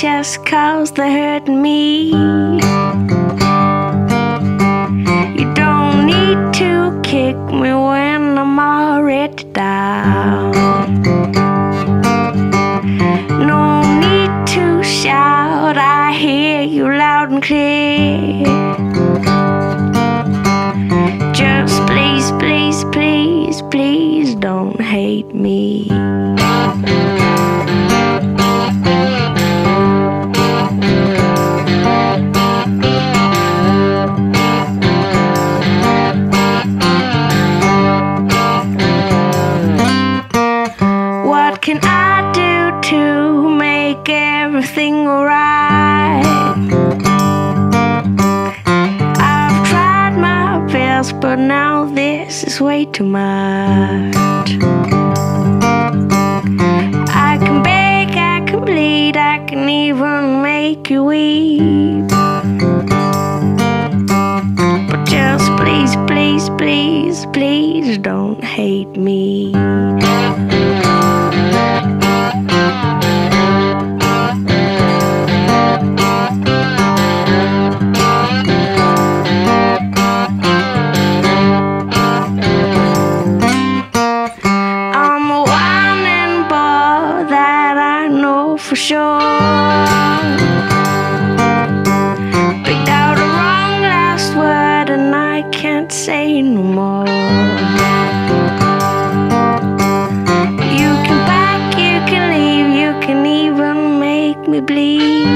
just cause they hurt me. You don't need to kick me when I'm already down. No need to shout, I hear you loud and clear. Just please, please, please, please don't hate me. Make everything alright? I've tried my best, but now this is way too much. I can beg, I can bleed, I can even make you weep. But just please, please, please, please don't hate me. For sure. Picked out a wrong last word and I can't say no more. You can back, you can leave, you can even make me bleed.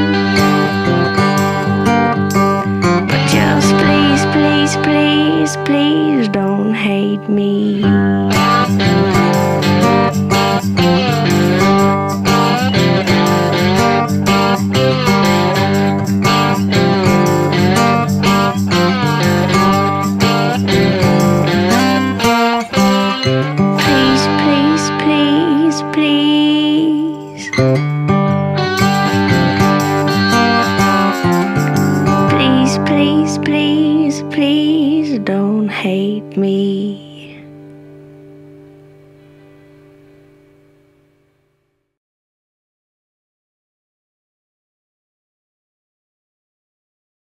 But just please, please, please, please don't hate me. Hate me.